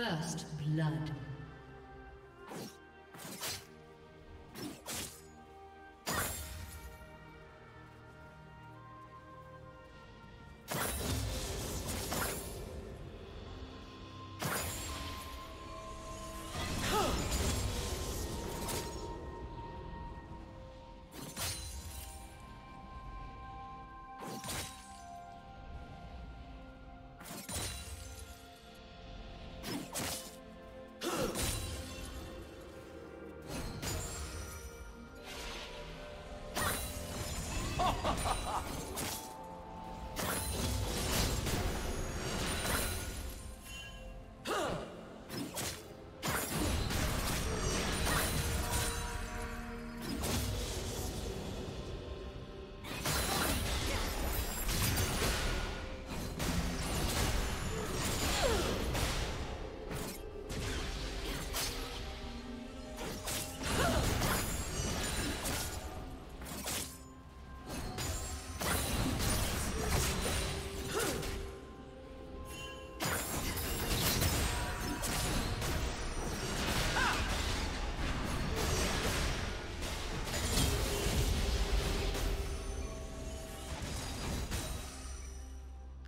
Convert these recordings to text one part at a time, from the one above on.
First blood.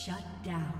Shut down.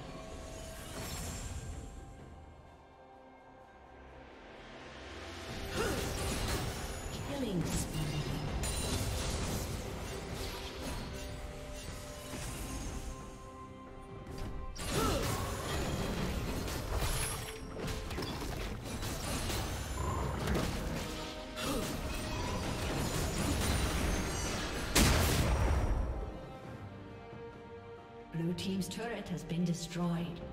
Has been destroyed.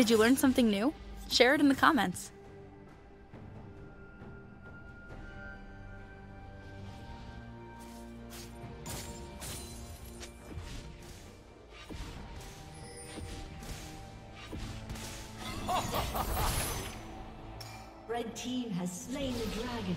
Did you learn something new? Share it in the comments. Red Team has slain the dragon.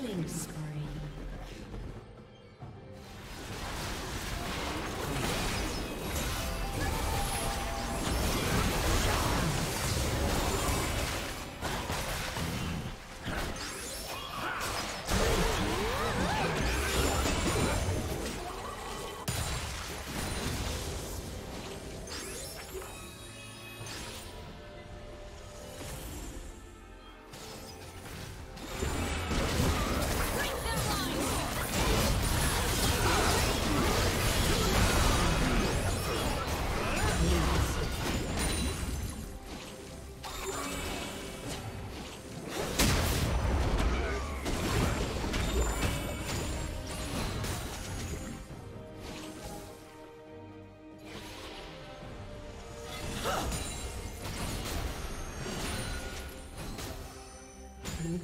Killing spree.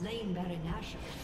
Slain Baron Nashor.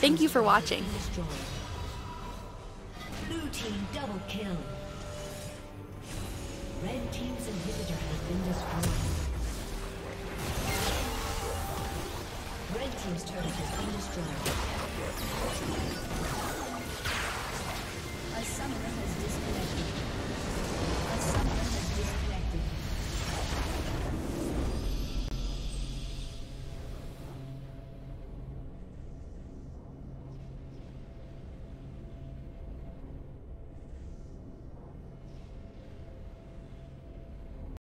Thank you for watching. Blue team double kill. Red team's inhibitor has been destroyed. Red team's turret has been destroyed.